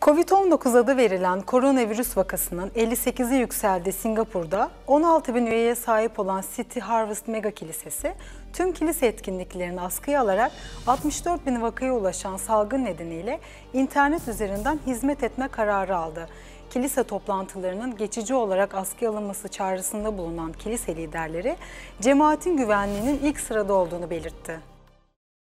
Covid-19 adı verilen koronavirüs vakasının 58'i yükseldi Singapur'da. 16 bin üyeye sahip olan City Harvest Mega Kilisesi tüm kilise etkinliklerini askıya alarak 64 bin vakaya ulaşan salgın nedeniyle internet üzerinden hizmet etme kararı aldı. Kilise toplantılarının geçici olarak askıya alınması çağrısında bulunan kilise liderleri cemaatin güvenliğinin ilk sırada olduğunu belirtti.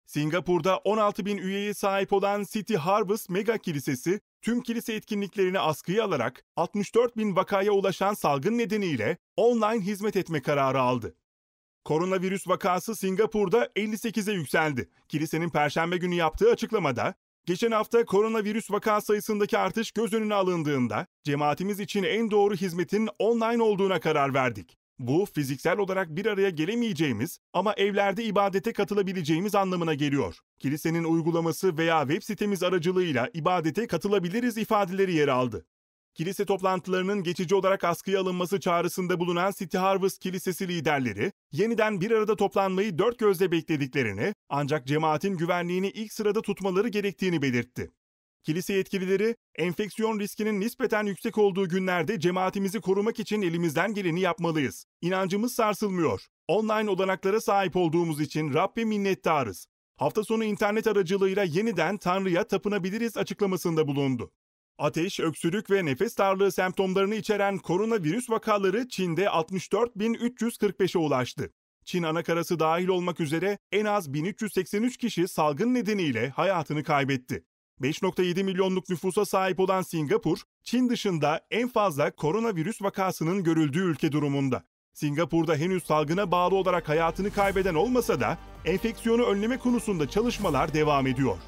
Singapur'da 16 bin üyeye sahip olan City Harvest Mega Kilisesi tüm kilise etkinliklerini askıya alarak 64 bin vakaya ulaşan salgın nedeniyle online hizmet etme kararı aldı. Koronavirüs vakası Singapur'da 58'e yükseldi. Kilisenin perşembe günü yaptığı açıklamada, geçen hafta koronavirüs vaka sayısındaki artış göz önüne alındığında cemaatimiz için en doğru hizmetin online olduğuna karar verdik. Bu fiziksel olarak bir araya gelemeyeceğimiz ama evlerde ibadete katılabileceğimiz anlamına geliyor. Kilisenin uygulaması veya web sitemiz aracılığıyla ibadete katılabiliriz ifadeleri yer aldı. Kilise toplantılarının geçici olarak askıya alınması çağrısında bulunan City Harvest Kilisesi liderleri, yeniden bir arada toplanmayı dört gözle beklediklerini ancak cemaatin güvenliğini ilk sırada tutmaları gerektiğini belirtti. Kilise yetkilileri, enfeksiyon riskinin nispeten yüksek olduğu günlerde cemaatimizi korumak için elimizden geleni yapmalıyız. İnancımız sarsılmıyor. Online olanaklara sahip olduğumuz için Rabbe minnettarız. Hafta sonu internet aracılığıyla yeniden Tanrı'ya tapınabiliriz açıklamasında bulundu. Ateş, öksürük ve nefes darlığı semptomlarını içeren koronavirüs vakaları Çin'de 64.345'e ulaştı. Çin anakarası dahil olmak üzere en az 1383 kişi salgın nedeniyle hayatını kaybetti. 5.7 milyonluk nüfusa sahip olan Singapur, Çin dışında en fazla koronavirüs vakasının görüldüğü ülke durumunda. Singapur'da henüz salgına bağlı olarak hayatını kaybeden olmasa da enfeksiyonu önleme konusunda çalışmalar devam ediyor.